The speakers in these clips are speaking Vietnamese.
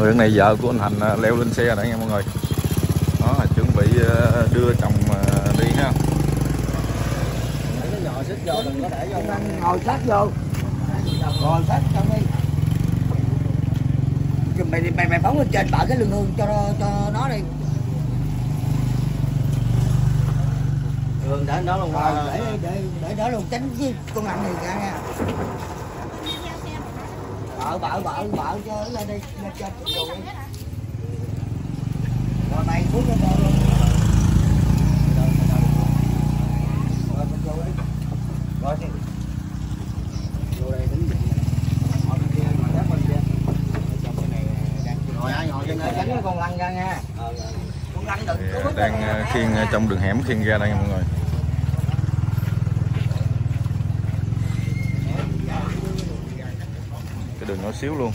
người này vợ của anh Thành à, leo lên xe đấy nha mọi người. Đó là chuẩn bị à, đưa chồng à, đi ha. Cái nhỏ xích vô đừng có để vô. Ngồi sát vô. Ngồi sát trong đi. Mày mày mày phóng lên trên bả cái lưng hương cho cho nó đi. Đường để đó luôn Ờ, để để để đó luôn tránh con anh này ra nha bợ bợ bợ bợ cho lên đi lên trên rồi. Rồi mày cuốn lên đây luôn. Rồi mình vô đi. Rồi đi vô đây đứng con lăn ra nha. Thì, bước đang nè. khiêng à, trong đường hẻm khiêng ra đây nha mọi người đường nhỏ xíu luôn.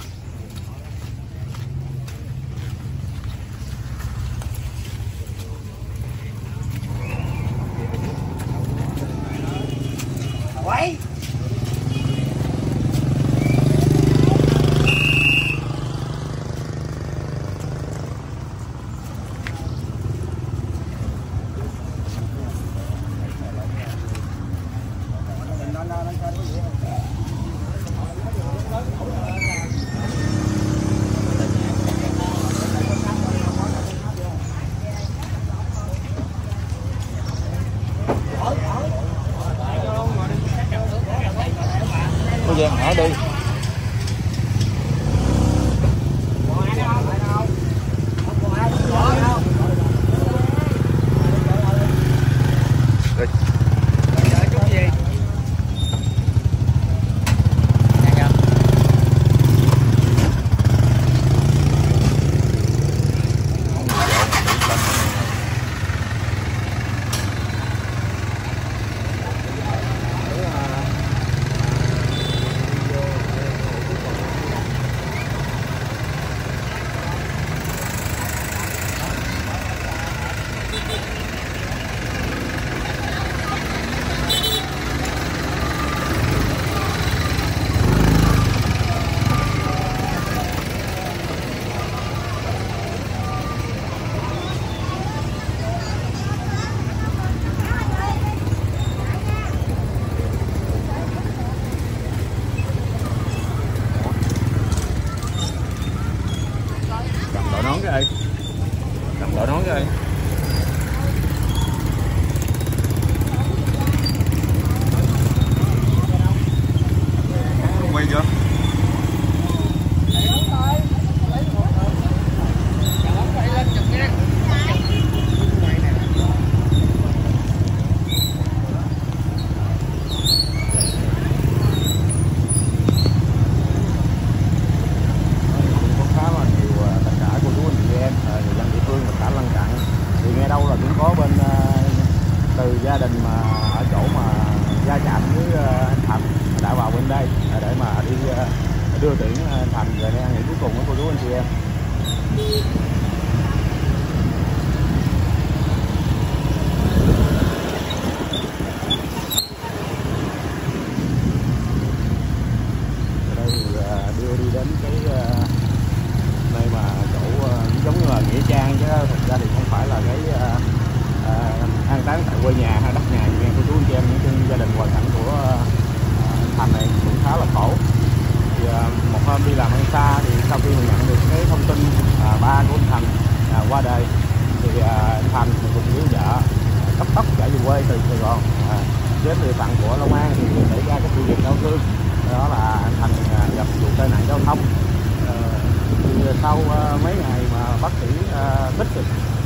Tích cực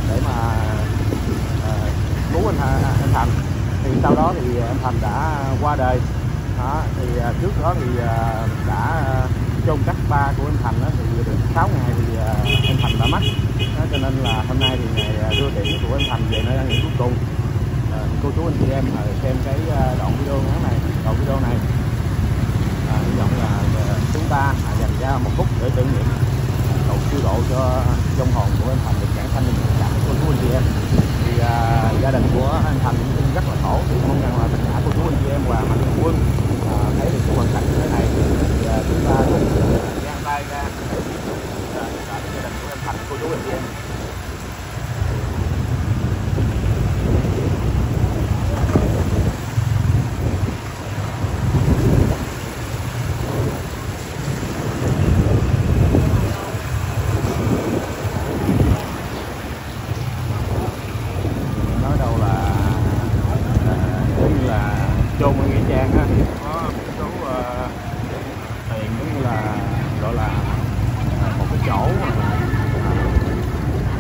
để mà ờ, cứu anh, anh Thành. Thì sau đó thì anh Thành đã qua đời. Đó, thì ờ, trước đó thì ờ, đã chôn cắt ba của anh Thành đó, thì được 6 ngày thì anh Thành đã mất. Đó, cho nên là hôm nay thì ngày đưa tiễn của anh Thành về nơi an nghỉ cuối cùng. À, cô chú anh chị em xem cái đoạn video ngắn này đoạn video này. À, hy vọng là chúng ta dành ra một phút để tưởng niệm cầu siêu độ cho trong hồn của anh Thành được. Thành sanh cô chú anh chị em. Thì à, gia đình của anh Thành cũng rất là khổ. Thì mong rằng là tất cả cô chú anh chị em và mạnh thường quân à, thấy được cái hoàn cảnh như thế này. Thì à, chúng ta cũng gian tay ra. Để cho à, gia đình của anh Thành cô chú anh chị em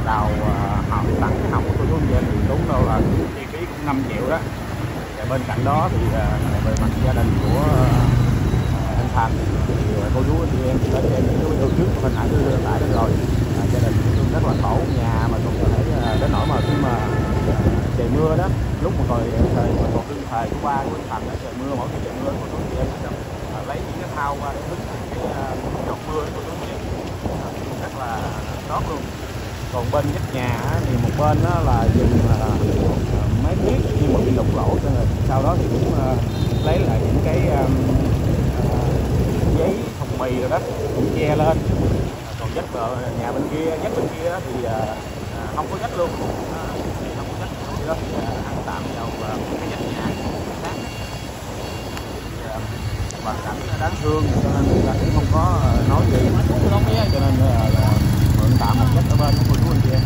đào à, học tặng cái học của cô chú anh chị em thì đúng đâu là chi phí cũng 5 triệu đó và bên cạnh đó thì à, về mặt gia đình của à, anh Thành thì cô chú anh chị em đã xem những video trước hình ảnh đưa tải rồi. À, gia đình cũng rất là khổ nhà mà cũng có thể à, đến nỗi mà khi mà trời mưa đó lúc mà thời thời mà còn đương thời của ba của Thành đó trời mưa mỗi khi trời mưa cô chú chị em sẽ, à, lấy những cái thao qua để hứng cái à, giọt mưa của chú chị em. Rất là tốt luôn. Còn bên vách nhà thì một bên đó là dùng máy thiết nhưng mà bị lục lỗ cho nên sau đó thì cũng lấy lại những cái giấy mì rồi đó cũng che lên. Còn dắt vợ nhà bên kia dắt bên kia thì à, à, không có dắt luôn. À, không có dắt không đó. Thì, à, ăn tạm vào à, cái vách nhà khác à, hoàn cảnh đáng thương cho nên người ta cũng không có nói gì. Lắm cho nên là, mượn tạm một dắt ở bên của cô chú anh chị em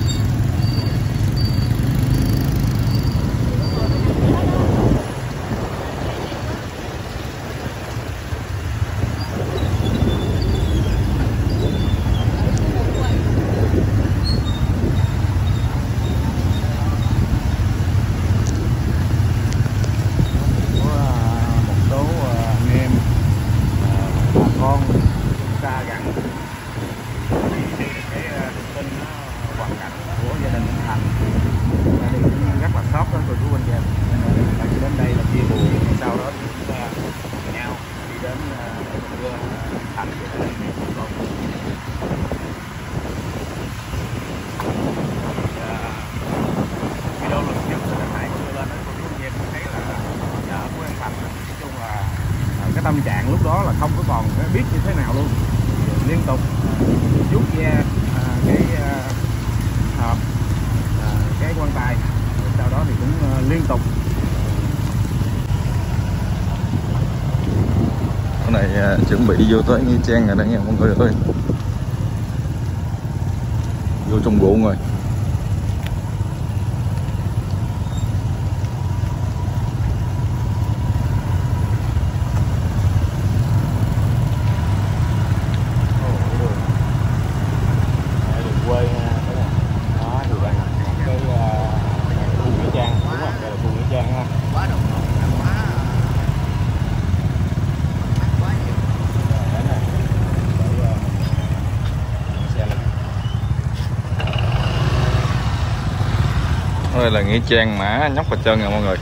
của à, một số à, anh em à, bà con xa gần thì khi được cái à, thông tin nó hoàn cảnh của gia đình anh Thành gia đình cũng rất là sốc đó cô chú anh chị em Tại vì đến đây là chia buồn sau đó thì chúng ta cùng nhau đi đến à, để mà đưa anh Thành về đây để cùng con video lần trước thì anh Hải đưa lên đó cô chú anh chị em thấy là vợ của anh Thành nói chung là à, cái tâm trạng lúc đó là không có còn biết như thế nào luôn liên tục vuốt ve à, cái à, hộp à, cái quan tài Rồi sau đó thì cũng à, liên tục Chuẩn bị vô tới Nghĩa Trang rồi đó nha mọi người ơi Vô trong ruộng rồi Đây là quê nha cái này đó thì đây là cái à, khu nghĩa trang đúng rồi đây là khu nghĩa trang ha quá đồng hồ quá quá nhiều Đấy này để à, mình xem này. Đây là Nghĩa Trang mã nhóc và chân nè à, mọi người.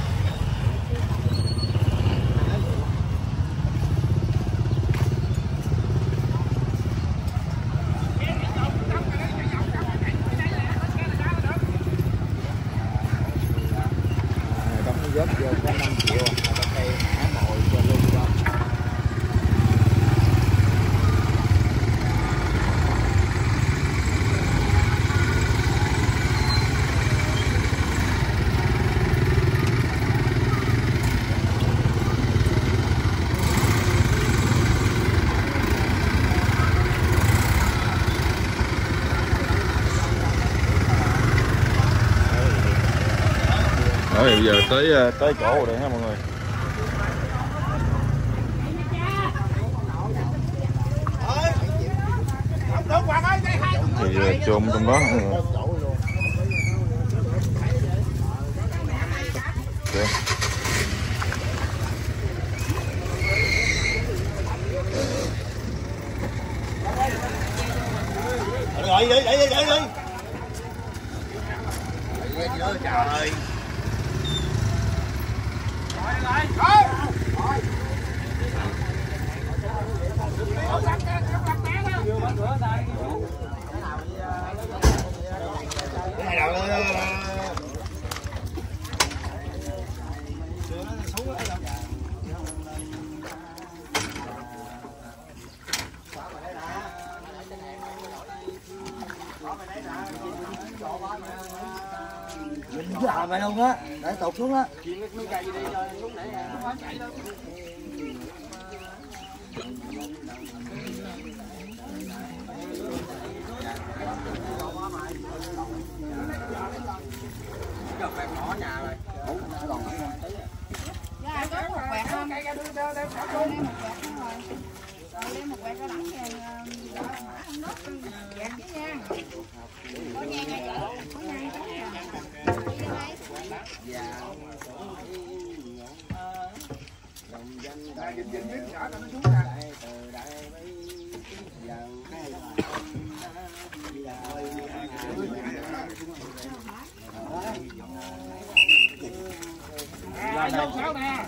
À, đóng cái vô có 5 triệu à ở đây há mồi cho luôn cho Đó bây giờ tới ờ, tới chỗ rồi đây ha mọi người Thì ờ, chôn trong đó okay mọi người Ok. rồi đi đi đi đi đi trời cái này đâu mình làm mày luôn á, để tụt xuống á. Dạ, có một quẹt không? Đem một quẹt không ra đẳng rồi, đó là mã không nốt. Dạ chứ nha. Có nhang ngay chỗ. Có nhang có nhang.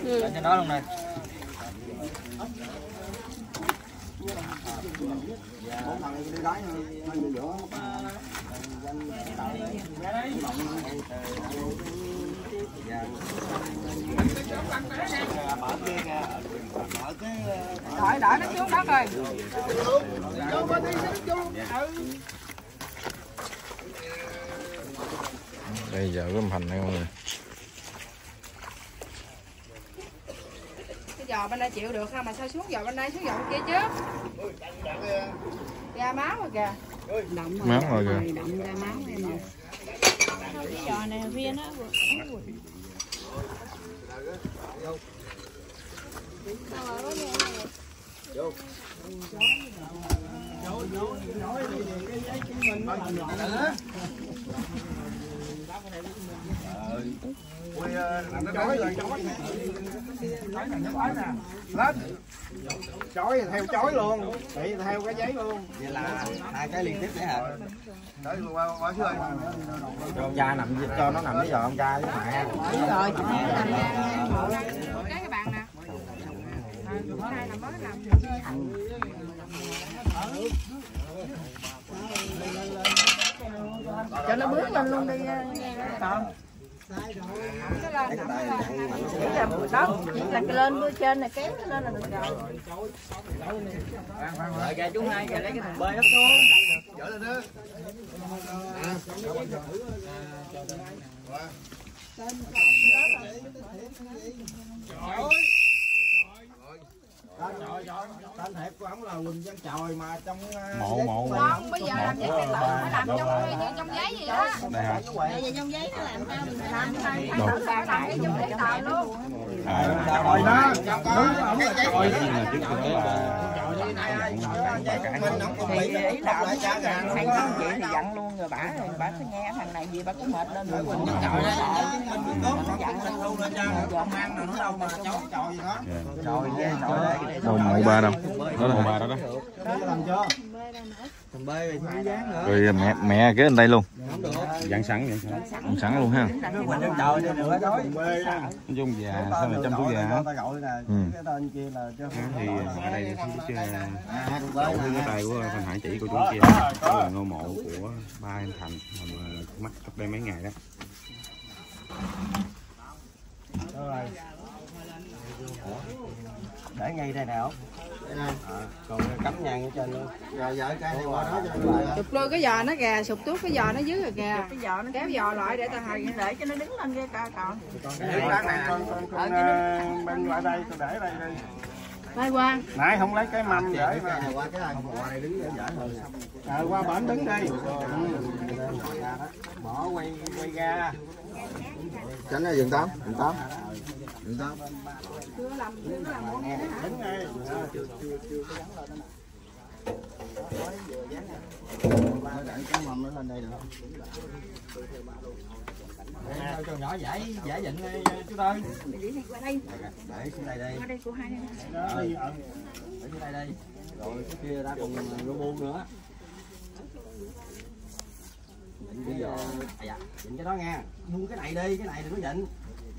Lên cho Đợi đợi nó xuống đất rồi. đây giờ cái hành này mọi người Cái giò bên đây chịu được không mà sao xuống giò bên đây xuống giò bên kia chứ? Ra máu rồi kìa. máu rồi kìa Đậm ra máu em nè. Cái giò này viên á. chói theo chói luôn bị theo cái giấy luôn Vậy là hai cái liên tiếp đấy hả? đấy qua qua dưới Cho ông cha nằm cho nó nằm cái giò ông cha với mẹ. Rồi, chúng ta làm ra cái các bạn nè. À, hai là mới làm. Cho nó bước lên luôn đi. Còn. Lên nằm. Chỉ là chỉ là cái lên bước trên này kéo lên là được rồi. Rồi kìa chú hai kìa lấy cái thùng bơi đó xuống tên thiệt của ổng là Quỳnh Văn Chòi mà trong mộ mộ Không, bây giờ làm giấy cái tự phải làm trong trong giấy vậy đó. đây hả Làm thay thay tự làm làm cái trong giấy tờ luôn. Chòi đó đúng ổng là Chòi là Mình bị ý là ông thằng con chị thì dặn luôn rồi bả rồi bả sẽ nghe thằng này gì bả cũng mệt lên rồi quỳnh chòi đó mình tốt nó dặn mình luôn lên. Không ăn nào nữa đâu mà cháu chòi gì đó. Chòi ghê chòi đấy. đâu mộ ba đâu đó là mộ ba đó đó rồi mẹ mẹ kế bên đây luôn. Dặn sẵn vậy sẵn. Sẵn. Luôn ha. Nói chung già sao mà chăm chú già? Nè Ừ. thì ở đây chú đổ nè. cái tay của Thanh Hải chỉ của chú kia. Đó là ngôi mộ của ba em Thành mà mất cách đây mấy ngày đó Để ngay đây nào. Còn cắm nhang ở trên luôn. Rồi vợ cái này qua đó cho lại. Sụp luôn cái giò nó kìa, sụp tuốt cái giò nó dưới rồi kìa. cái giò nó Kéo giò lại để ta hành. để cho nó đứng lên cái cao còn cái này con con con ờ, bên lại đây tôi để đây đi Đây qua. nãy không lấy cái mâm để Cái mà qua cái này qua đây đứng để dở hơn ờ, qua bển đứng đi Bỏ quay quay ra. Tránh ra giường tám giường tám Được không? Chưa làm, chưa có làm món nghe hả? đứng đi Để cái mâm nó lên đây được không? Sao cho nhỏ giải giải dịnh đi chú đây, Để xuống đây đi. qua đây của hai đây. đó đi. Để xuống đây đi. Rồi cái kia ra còn buông nữa. Dịnh bây giờ à dạ, dịnh cái đó nha. Buông cái này đi, cái này đừng có dịnh.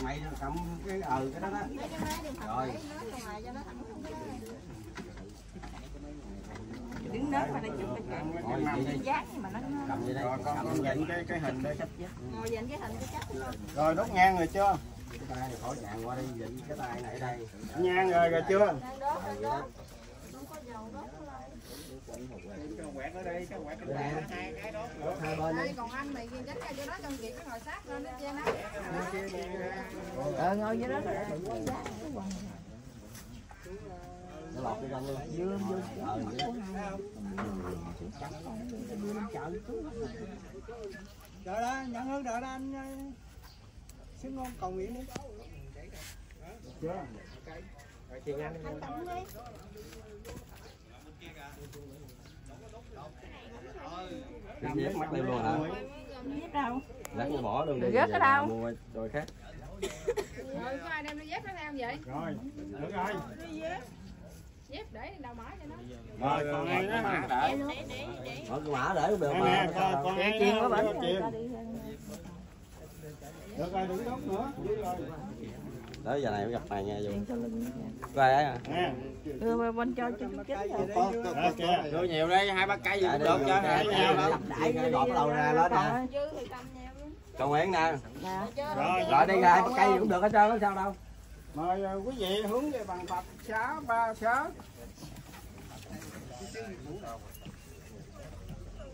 Mày cầm cái ờ cái đó đó. Rồi. đứng nớt mà đây chụp cái giác nhưng mà nó Cầm vậy đây. rồi con con dịnh cái cái hình đi ngồi dành cái hình cái chắc rồi đốt nhang rồi chưa Cái tay này khỏi chạm qua đi, dịnh cái tay này ở đây. nhang rồi rồi chưa Rồi vậy đó. Hai bên đi. Đây còn anh mày kia tránh ra cho nó trong việc nó ngồi sát lên nó che nó. ờ ngồi dưới đó Nó lọt cái răng luôn. Dương dương. Ờ vậy đó. đợi đó nhận hướng đợi đó anh xứng ngon cầu nguyện đi chưa dép mắt lên luôn hả? Biết đâu lát nó bỏ luôn đi Rớt ở đâu? mua đôi khác. Rồi có ai đem đôi dép nó theo không vậy? rồi được rồi Dép. Để đâu mở cho nó. rồi còn này đó ha bỏ cái mã để cũng được mà. con con Để ai chiên con chiên. Được rồi đừng đốt nữa. Đó giờ này gặp mày nghe vô. coi ấy à nè đưa bên cho chú kìa. Đưa nhiều đây, hai ba cây gì cũng được cho hai nhau gọt đầu ra đó nè Dư thì cầm nhau luôn. con Nguyễn nè. Rồi gọi đi ra cây gì cũng được hết trơn có sao đâu. Mời ờ, quý vị hướng về bằng Phật xá ba xá.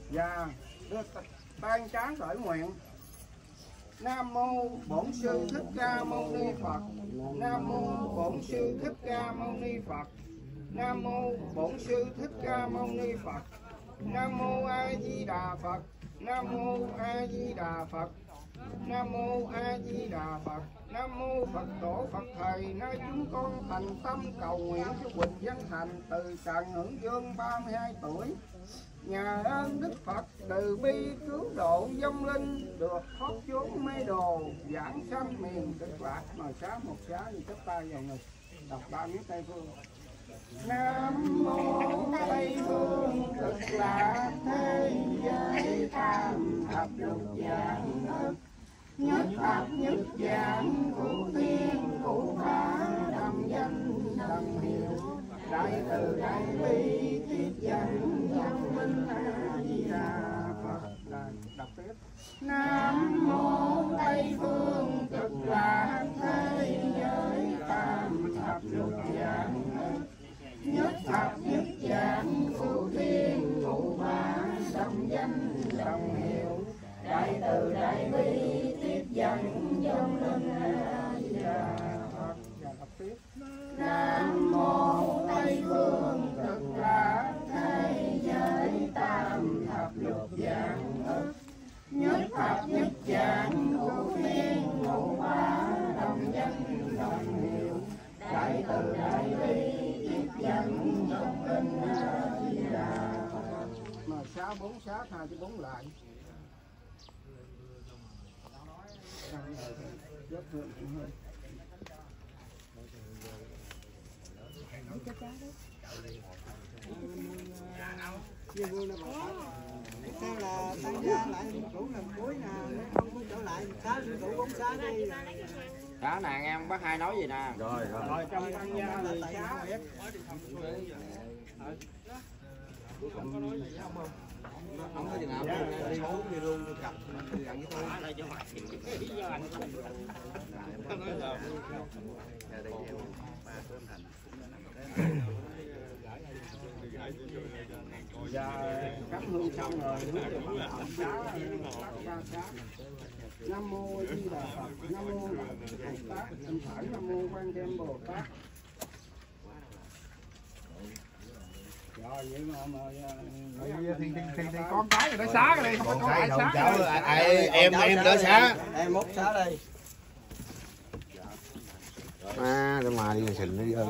Và đưa ban tráng khởi nguyện Nam mô Bổn sư Thích Ca Mâu Ni Phật. Nam mô Bổn sư Thích Ca Mâu Ni Phật. Nam mô Bổn sư Thích Ca Mâu Ni Phật. Nam mô A Di Đà Phật. Nam mô A Di Đà Phật. Nam mô A Di Đà Phật. Nam mô Phật Tổ Phật Thầy. Nay chúng con thành tâm cầu nguyện cho Quỳnh Văn Thành từ Trần Hưởng Dương 32 tuổi. Nhà ơn Đức Phật từ bi cứu độ vong linh, được thoát chốn mê đồ, giảng sanh miền cực lạc mà xá một xá như chắp tay vào ngực đọc ba miếng tây phương. Nam mô Tây phương, cực lạc thế giới tam thập lục dạng ức nhất thập, nhất dạng cụ tiên cụ phá đồng danh đồng hiệu đại từ đại bi Sao là tăng gia lại chủ làm cuối nè, nếu không có trở lại xá sư chủ bốn xá đi. Đó nè, nghe ông bác hai nói gì nè. rồi rồi. Rồi trong tăng gia thì xá không có chừng nào đi số đi luôn tôi gặp gần với tôi. Và cắm hương xong rồi. Hướng về xá nam mô di đà phật nam mô bồ tát. Nam mô quan thêm bồ tát rồi vậy mà mà thì, thì, thì, thì con cái người ta xá cái đây không có con lại xá em em đỡ xá em mốt xá đây à cái mà đi xịn nó đi ơi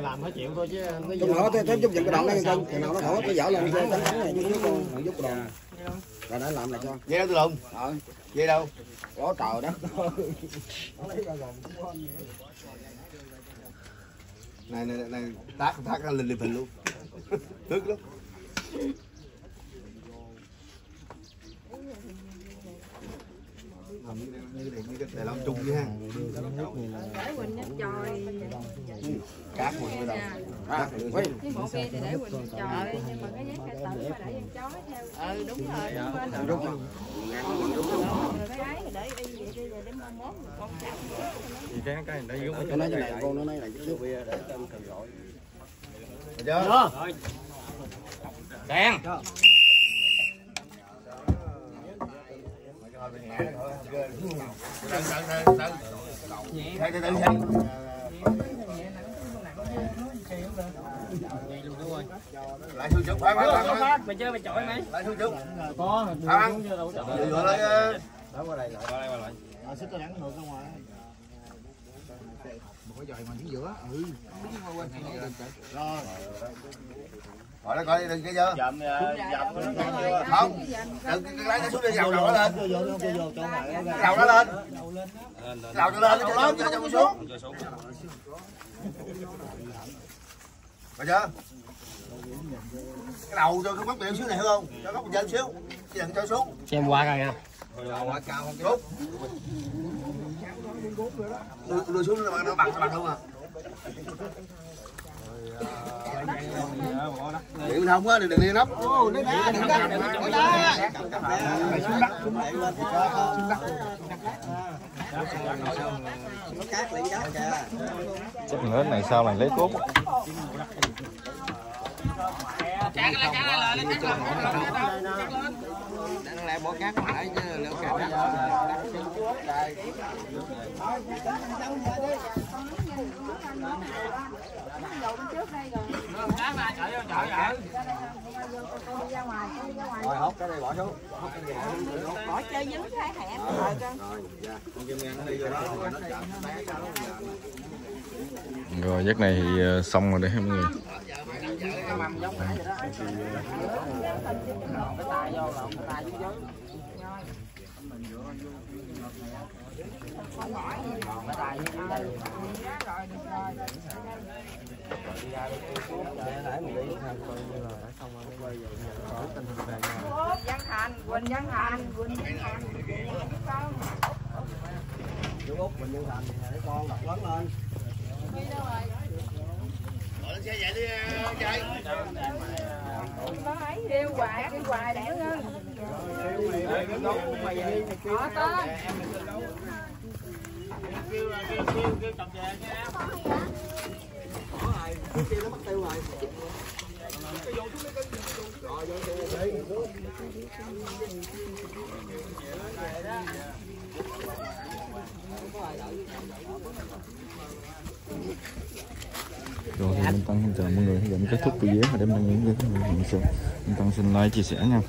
làm phải chịu thôi chứ. Chúng nó thêm chút dựng cái đoạn đây con, thì nào nó khỏi cái dở lên cái đánh này những con nó giúp đoạn. Rồi đã làm lại cho. Dây đâu tôi lùng? Ờ. Dây đâu? Có trời đó này này này tác tác lên lên hình luôn. Tức lắm. Làm như như này như cái đèn lông chung với ha. Để Quỳnh nhất chòi. Cát cái. Cát rồi. Cái bộ kia thì để Quỳnh chòi. Nhưng mà cái giấy khai tử mà để con chó theo. ừ đúng rồi đúng rồi Đúng rồi. rồi cái ấy thì để y vậy đi rồi đến mai mốt con cháu Cho nó như này con nó nói là chút bia để cho cần gọi. Được chưa? Đen. Lại xuống chút phải phải phải. Mày chơi mày chọi mày. Lại xuống chút. Có, Sao ăn? Vừa vừa lấy ờ, xích tôi đắng ngược ra ngoài. Một cái dòi mà chính giữa. Ừ. Rồi. Gọi nó coi đi đừng kia chưa? dậm dậm Không. Đừng cái lái nó xuống đi dầu đầu nó lên. Dầu nó lên. Dầu nó lên nó lớn cho nó xuống. Rồi chưa? Cái đầu cho cái mắt biểu xíu này hiểu không? Cho góc trên xíu. Chỉ đừng cho xuống. xem qua coi nha Rút. Đưa, đưa xuống nó bằng nó bằng nó bằng không à? Điện không á, đừng đừng đi nắp. Ô, nó đá, đá, đừng đá. nó cát lại đất kìa chắc lớn này sau này lấy cốt. Đang lại bỏ cát lại chứ, lỡ cát rồi hốt cái đây bỏ xuống. bỏ chơi dính cái hẻm rồi con Rồi, dạ. Con Kim Ngang nó đi vô đó, rồi nó chậm. rồi giấc này thì ờ, xong rồi đấy mọi người Văn Thành, Quỳnh Văn Thành, Quỳnh Văn Thành, Quỳnh Văn Út Quỳnh Văn Thành để con đọc lớn lên. Đi đâu rồi? Bỏ lên xe vậy đi trai. Nó ấy yêu hoài, yêu hoài đẻ hơn. Yêu mày, nó mày vậy. Có tên kêu hoài để ngân. Họ tới. rồi, thì minh tăng xin chào mọi người, hãy kết thúc video và đêm nay những video mình sẽ minh tăng xin like, chia sẻ nha